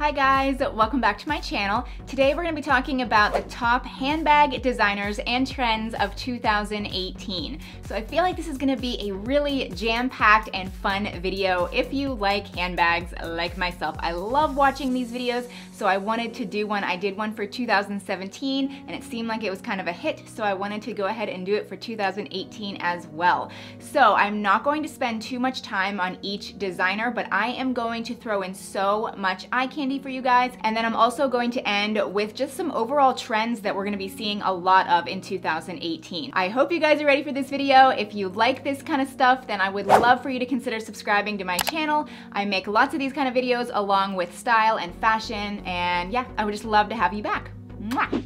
Hi guys, welcome back to my channel. Today we're gonna be talking about the top handbag designers and trends of 2018. So I feel like this is gonna be a really jam-packed and fun video if you like handbags like myself. I love watching these videos, so I wanted to do one. I did one for 2017 and it seemed like it was kind of a hit, so I wanted to go ahead and do it for 2018 as well. So I'm not going to spend too much time on each designer, but I am going to throw in so much eye for you guys. And then I'm also going to end with just some overall trends that we're gonna be seeing a lot of in 2018. I hope you guys are ready for this video. If you like this kind of stuff, then I would love for you to consider subscribing to my channel. I make lots of these kind of videos along with style and fashion, and yeah, I would just love to have you back.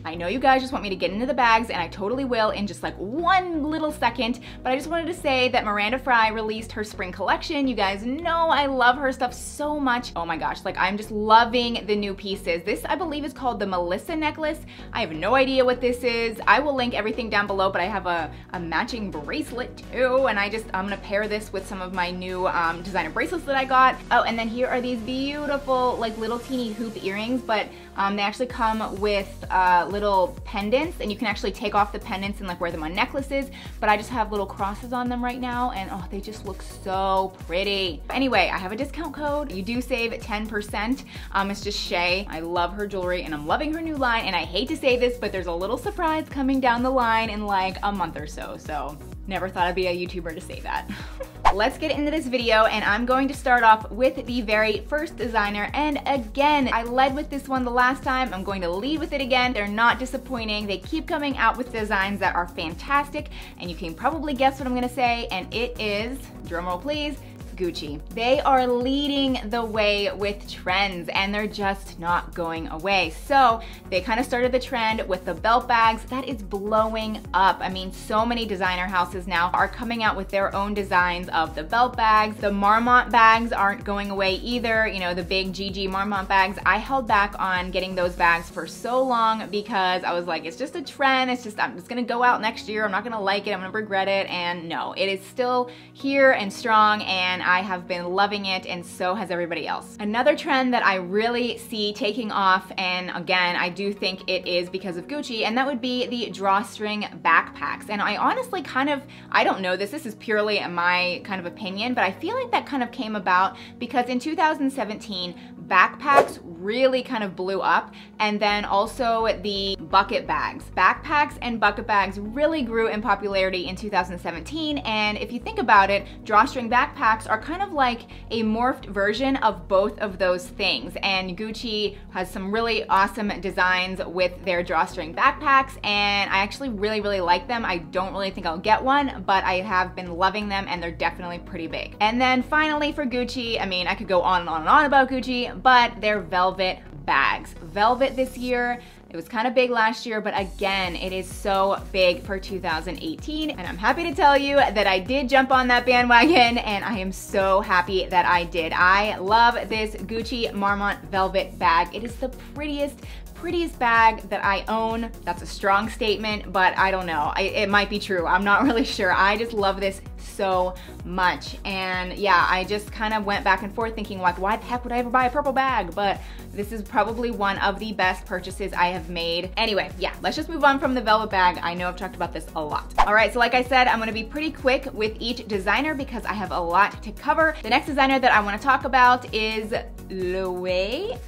I know you guys just want me to get into the bags and I totally will in just like one little second, but I just wanted to say that Miranda Frye released her spring collection. You guys know I love her stuff so much. Oh my gosh, like I'm just loving the new pieces. This I believe is called the Melissa necklace. I have no idea what this is. I will link everything down below, but I have a, a matching bracelet too, and I just, I'm gonna pair this with some of my new um, designer bracelets that I got. Oh, and then here are these beautiful like little teeny hoop earrings, but um, they actually come with uh, little pendants and you can actually take off the pendants and like wear them on necklaces, but I just have little crosses on them right now and oh, they just look so pretty. Anyway, I have a discount code. You do save 10%. Um, it's just Shea. I love her jewelry and I'm loving her new line and I hate to say this, but there's a little surprise coming down the line in like a month or so. So never thought I'd be a YouTuber to say that. let's get into this video and I'm going to start off with the very first designer and again I led with this one the last time. I'm going to lead with it again. They're not disappointing. They keep coming out with designs that are fantastic and you can probably guess what I'm gonna say and it is drumroll please Gucci. They are leading the way with trends and they're just not going away. So they kind of started the trend with the belt bags. That is blowing up. I mean, so many designer houses now are coming out with their own designs of the belt bags. The Marmont bags aren't going away either. You know, the big GG Marmont bags. I held back on getting those bags for so long because I was like, it's just a trend. It's just, I'm just gonna go out next year. I'm not gonna like it. I'm gonna regret it. And no, it is still here and strong and I have been loving it and so has everybody else. Another trend that I really see taking off, and again, I do think it is because of Gucci, and that would be the drawstring backpacks. And I honestly kind of, I don't know this, this is purely my kind of opinion, but I feel like that kind of came about because in 2017, backpacks really kind of blew up and then also the bucket bags. Backpacks and bucket bags really grew in popularity in 2017 and if you think about it, drawstring backpacks are kind of like a morphed version of both of those things and Gucci has some really awesome designs with their drawstring backpacks and I actually really really like them. I don't really think I'll get one but I have been loving them and they're definitely pretty big. And then finally for Gucci, I mean I could go on and on and on about Gucci but they're velvet bags. Velvet this year, it was kind of big last year, but again, it is so big for 2018. And I'm happy to tell you that I did jump on that bandwagon and I am so happy that I did. I love this Gucci Marmont velvet bag. It is the prettiest, prettiest bag that I own. That's a strong statement, but I don't know. I, it might be true. I'm not really sure. I just love this so much. And yeah, I just kind of went back and forth thinking like, why the heck would I ever buy a purple bag? But this is probably one of the best purchases I have made. Anyway, yeah, let's just move on from the velvet bag. I know I've talked about this a lot. All right, so like I said, I'm gonna be pretty quick with each designer because I have a lot to cover. The next designer that I wanna talk about is Loewe.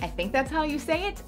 I think that's how you say it.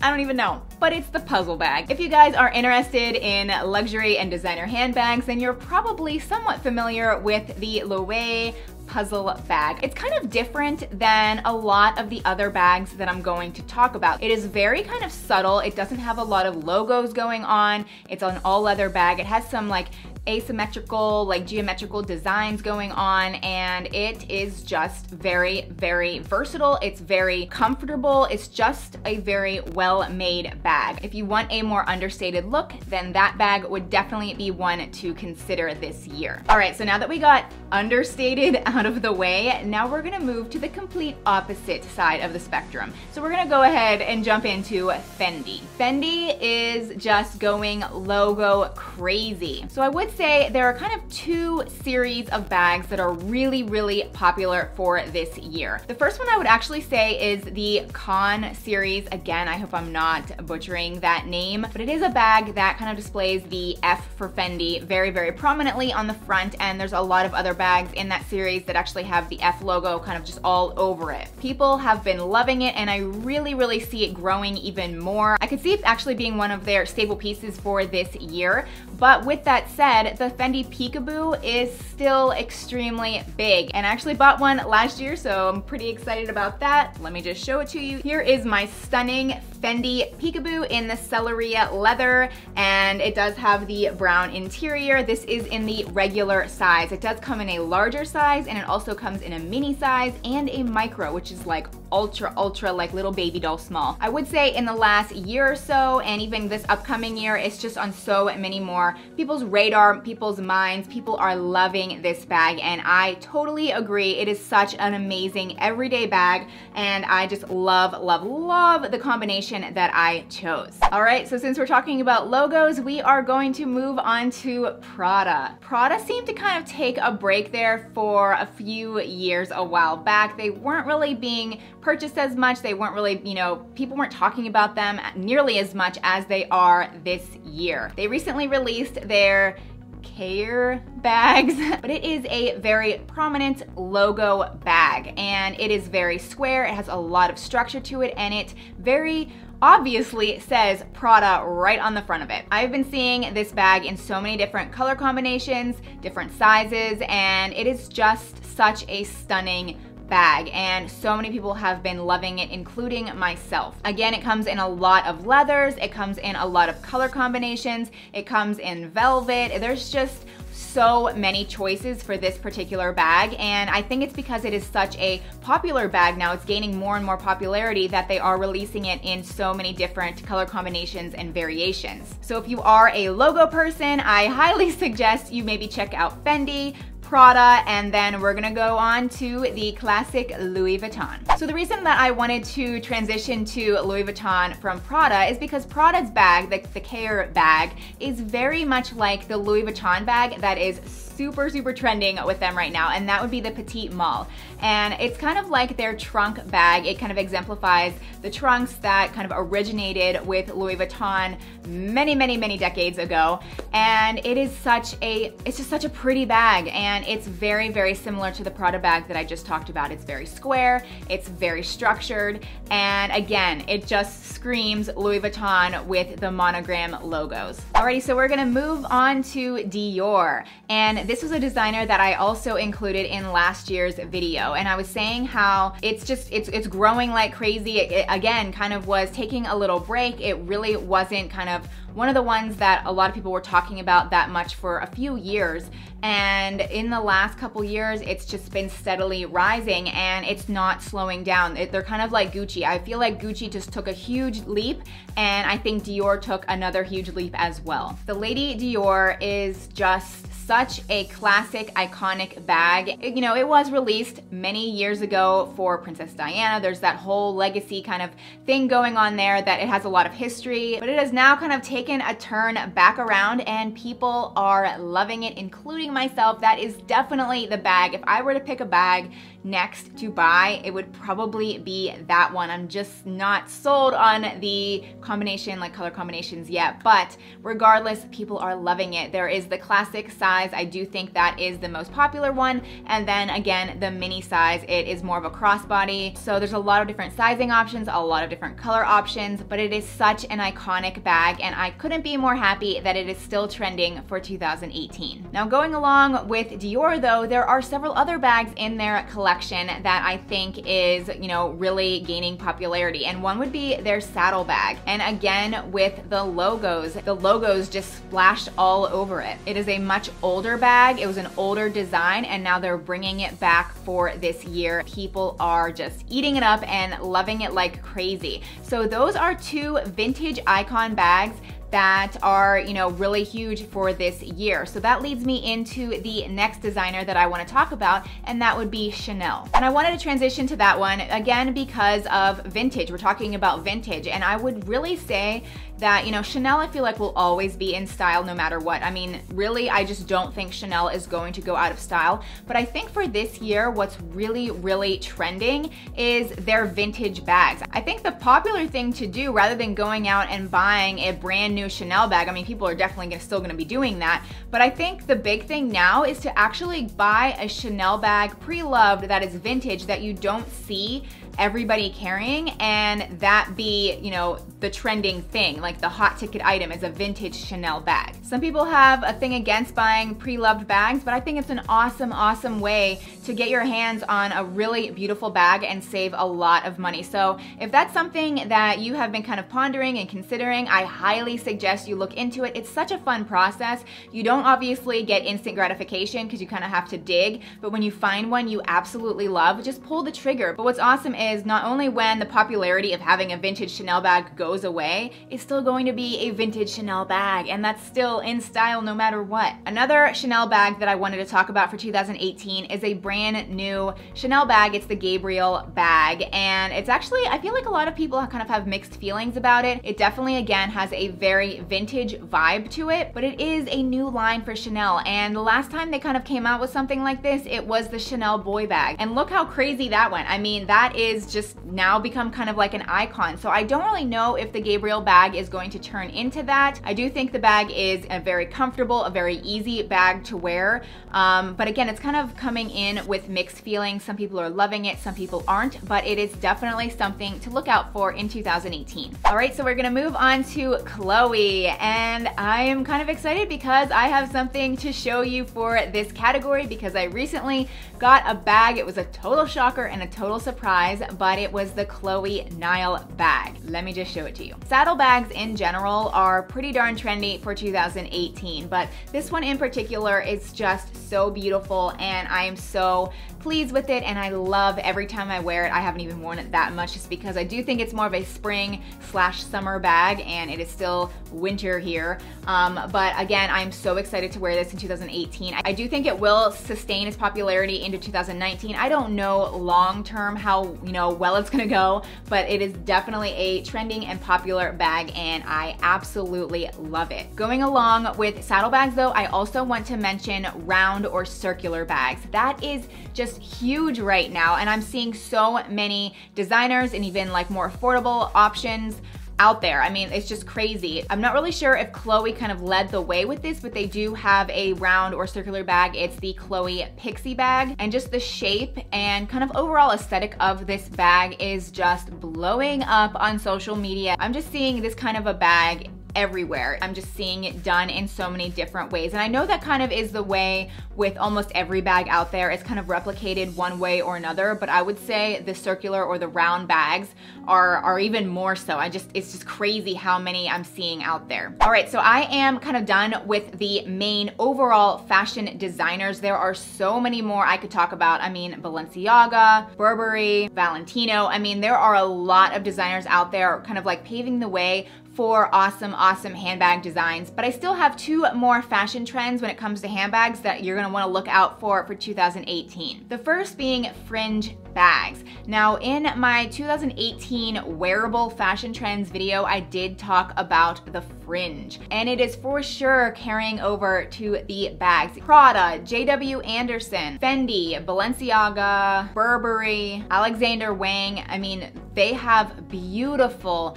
I don't even know, but it's the puzzle bag. If you guys are interested in luxury and designer handbags, then you're probably somewhat familiar with the Loewe puzzle bag. It's kind of different than a lot of the other bags that I'm going to talk about. It is very kind of subtle. It doesn't have a lot of logos going on. It's an all leather bag. It has some like asymmetrical, like geometrical designs going on, and it is just very, very versatile. It's very comfortable. It's just a very well-made bag. If you want a more understated look, then that bag would definitely be one to consider this year. All right, so now that we got understated out of the way, now we're gonna move to the complete opposite side of the spectrum. So we're gonna go ahead and jump into Fendi. Fendi is just going logo crazy. So I would say there are kind of two series of bags that are really, really popular for this year. The first one I would actually say is the Con series. Again, I hope I'm not butchering that name, but it is a bag that kind of displays the F for Fendi very, very prominently on the front, and there's a lot of other bags in that series that actually have the F logo kind of just all over it. People have been loving it, and I really, really see it growing even more. I could see it actually being one of their staple pieces for this year, but with that said, the Fendi Peekaboo is still extremely big, and I actually bought one last year, so I'm pretty excited about that. Let me just show it to you. Here is my stunning Fendi Peekaboo in the Selleria leather, and it does have the brown interior. This is in the regular size. It does come in a larger size, and it also comes in a mini size and a micro, which is like ultra, ultra like little baby doll small. I would say in the last year or so, and even this upcoming year, it's just on so many more people's radar, people's minds. People are loving this bag, and I totally agree. It is such an amazing everyday bag, and I just love, love, love the combination that I chose. All right, so since we're talking about logos, we are going to move on to Prada. Prada seemed to kind of take a break there for a few years a while back. They weren't really being purchased as much. They weren't really, you know, people weren't talking about them nearly as much as they are this year. They recently released their Cahier bags, but it is a very prominent logo bag and it is very square. It has a lot of structure to it and it very obviously says Prada right on the front of it. I've been seeing this bag in so many different color combinations, different sizes, and it is just such a stunning bag and so many people have been loving it including myself. Again it comes in a lot of leathers, it comes in a lot of color combinations, it comes in velvet, there's just so many choices for this particular bag and I think it's because it is such a popular bag now. It's gaining more and more popularity that they are releasing it in so many different color combinations and variations. So if you are a logo person, I highly suggest you maybe check out Fendi, Prada, and then we're gonna go on to the classic Louis Vuitton. So the reason that I wanted to transition to Louis Vuitton from Prada is because Prada's bag, the, the Cahier bag, is very much like the Louis Vuitton bag that is super, super trending with them right now, and that would be the Petite Malle. And it's kind of like their trunk bag. It kind of exemplifies the trunks that kind of originated with Louis Vuitton many, many, many decades ago. And it is such a, it's just such a pretty bag. And it's very, very similar to the Prada bag that I just talked about. It's very square, it's very structured. And again, it just screams Louis Vuitton with the monogram logos. Alrighty, so we're gonna move on to Dior. And this was a designer that I also included in last year's video. And I was saying how it's just, it's, it's growing like crazy. It, it, again, kind of was taking a little break. It really wasn't kind of one of the ones that a lot of people were talking about that much for a few years. And in the last couple years, it's just been steadily rising and it's not slowing down. It, they're kind of like Gucci. I feel like Gucci just took a huge leap and I think Dior took another huge leap as well. The Lady Dior is just such a classic, iconic bag. You know, it was released many years ago for Princess Diana. There's that whole legacy kind of thing going on there that it has a lot of history, but it has now kind of taken a turn back around and people are loving it, including myself. That is definitely the bag. If I were to pick a bag next to buy, it would probably be that one. I'm just not sold on the combination, like color combinations yet, but regardless, people are loving it. There is the classic size. I do think that is the most popular one. And then again, the mini size, it is more of a crossbody. So there's a lot of different sizing options, a lot of different color options, but it is such an iconic bag and I couldn't be more happy that it is still trending for 2018. Now going along with Dior though, there are several other bags in their collection collection that I think is, you know, really gaining popularity. And one would be their saddle bag. And again, with the logos, the logos just splashed all over it. It is a much older bag. It was an older design and now they're bringing it back for this year. People are just eating it up and loving it like crazy. So those are two vintage icon bags that are, you know, really huge for this year. So that leads me into the next designer that I wanna talk about, and that would be Chanel. And I wanted to transition to that one, again, because of vintage. We're talking about vintage, and I would really say that, you know, Chanel I feel like will always be in style no matter what. I mean, really, I just don't think Chanel is going to go out of style. But I think for this year, what's really, really trending is their vintage bags. I think the popular thing to do rather than going out and buying a brand new Chanel bag, I mean, people are definitely gonna, still gonna be doing that, but I think the big thing now is to actually buy a Chanel bag pre-loved that is vintage that you don't see everybody carrying and that be, you know, the trending thing, like the hot ticket item is a vintage Chanel bag. Some people have a thing against buying pre-loved bags, but I think it's an awesome, awesome way to get your hands on a really beautiful bag and save a lot of money. So if that's something that you have been kind of pondering and considering, I highly suggest you look into it. It's such a fun process. You don't obviously get instant gratification because you kind of have to dig, but when you find one you absolutely love, just pull the trigger. But what's awesome is not only when the popularity of having a vintage Chanel bag goes away, it's still going to be a vintage Chanel bag, and that's still in style no matter what. Another Chanel bag that I wanted to talk about for 2018 is a brand new Chanel bag. It's the Gabrielle bag, and it's actually, I feel like a lot of people kind of have mixed feelings about it. It definitely, again, has a very vintage vibe to it, but it is a new line for Chanel, and the last time they kind of came out with something like this, it was the Chanel boy bag. And look how crazy that went. I mean, that is just now become kind of like an icon. So I don't really know if the Gabrielle bag is going to turn into that. I do think the bag is a very comfortable, a very easy bag to wear. Um, but again, it's kind of coming in with mixed feelings. Some people are loving it, some people aren't, but it is definitely something to look out for in 2018. All right, so we're gonna move on to Chloe. And I am kind of excited because I have something to show you for this category because I recently got a bag. It was a total shocker and a total surprise, but it was the Chloe Nile bag. Let me just show it to you. Saddle bags in general are pretty darn trendy for 2018, but this one in particular is just so beautiful and I am so pleased with it and I love every time I wear it. I haven't even worn it that much just because I do think it's more of a spring slash summer bag and it is still winter here. Um, but again, I'm so excited to wear this in 2018. I do think it will sustain its popularity into 2019. I don't know long term how you know well it's gonna go, but it is definitely a trending and popular bag and I absolutely love it. Going along with saddlebags though, I also want to mention round or circular bags. That is just just huge right now and I'm seeing so many designers and even like more affordable options out there. I mean, it's just crazy. I'm not really sure if Chloe kind of led the way with this, but they do have a round or circular bag. It's the Chloe Pixie bag and just the shape and kind of overall aesthetic of this bag is just blowing up on social media. I'm just seeing this kind of a bag everywhere. I'm just seeing it done in so many different ways. And I know that kind of is the way with almost every bag out there. It's kind of replicated one way or another, but I would say the circular or the round bags are, are even more so. I just, it's just crazy how many I'm seeing out there. All right, so I am kind of done with the main overall fashion designers. There are so many more I could talk about. I mean, Balenciaga, Burberry, Valentino. I mean, there are a lot of designers out there kind of like paving the way for awesome, awesome handbag designs, but I still have two more fashion trends when it comes to handbags that you're gonna wanna look out for for 2018. The first being fringe bags. Now in my 2018 wearable fashion trends video, I did talk about the fringe and it is for sure carrying over to the bags. Prada, JW Anderson, Fendi, Balenciaga, Burberry, Alexander Wang, I mean, they have beautiful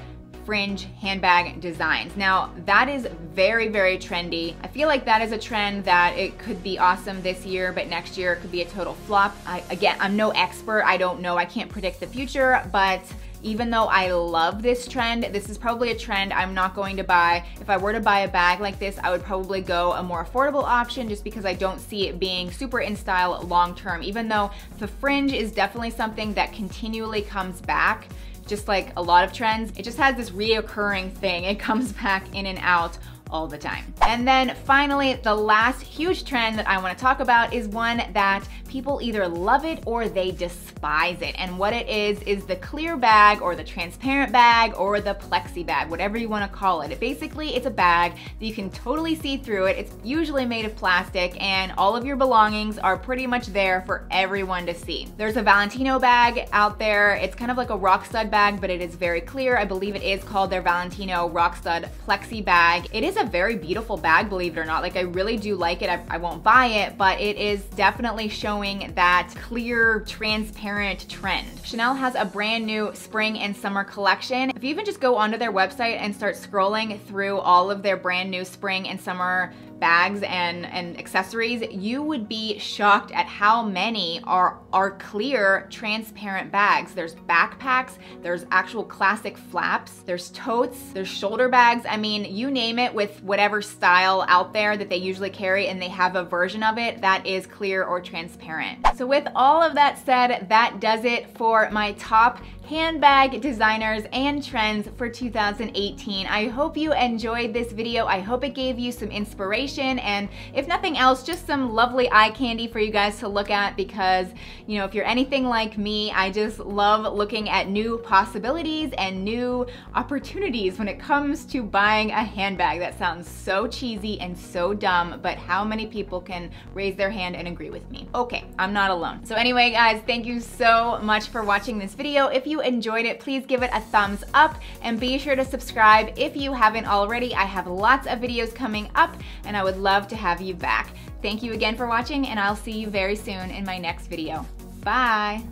fringe handbag designs. Now that is very, very trendy. I feel like that is a trend that it could be awesome this year, but next year it could be a total flop. I, again, I'm no expert. I don't know. I can't predict the future, but even though I love this trend, this is probably a trend I'm not going to buy. If I were to buy a bag like this, I would probably go a more affordable option just because I don't see it being super in style long term, even though the fringe is definitely something that continually comes back just like a lot of trends, it just has this reoccurring thing. It comes back in and out all the time. And then finally, the last huge trend that I wanna talk about is one that people either love it or they despise it. And what it is, is the clear bag or the transparent bag or the plexi bag, whatever you wanna call it. Basically, it's a bag that you can totally see through it. It's usually made of plastic and all of your belongings are pretty much there for everyone to see. There's a Valentino bag out there. It's kind of like a rock stud bag, but it is very clear. I believe it is called their Valentino rock stud plexi bag. It is a very beautiful bag, believe it or not. Like I really do like it. I, I won't buy it, but it is definitely showing that clear, transparent trend. Chanel has a brand new spring and summer collection. If you even just go onto their website and start scrolling through all of their brand new spring and summer bags and, and accessories, you would be shocked at how many are, are clear, transparent bags. There's backpacks, there's actual classic flaps, there's totes, there's shoulder bags. I mean, you name it with whatever style out there that they usually carry and they have a version of it that is clear or transparent. So with all of that said, that does it for my top handbag designers and trends for 2018. I hope you enjoyed this video. I hope it gave you some inspiration and if nothing else, just some lovely eye candy for you guys to look at because, you know, if you're anything like me, I just love looking at new possibilities and new opportunities when it comes to buying a handbag. That sounds so cheesy and so dumb, but how many people can raise their hand and agree with me? Okay, I'm not alone. So anyway, guys, thank you so much for watching this video. If you enjoyed it, please give it a thumbs up and be sure to subscribe if you haven't already. I have lots of videos coming up and I would love to have you back. Thank you again for watching and I'll see you very soon in my next video. Bye!